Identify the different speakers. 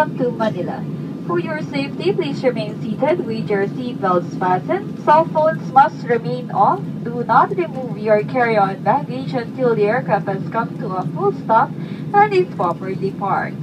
Speaker 1: Welcome to Manila. For your safety, please remain seated with your seatbelts fastened. Cell phones must remain off. Do not remove your carry-on baggage until the aircraft has come to a full stop and is properly parked.